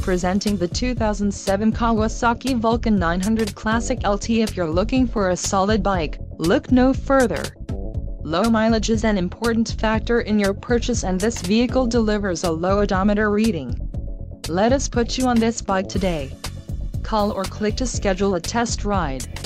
Presenting the 2007 Kawasaki Vulcan 900 Classic LT If you're looking for a solid bike, look no further. Low mileage is an important factor in your purchase and this vehicle delivers a low odometer reading. Let us put you on this bike today. Call or click to schedule a test ride.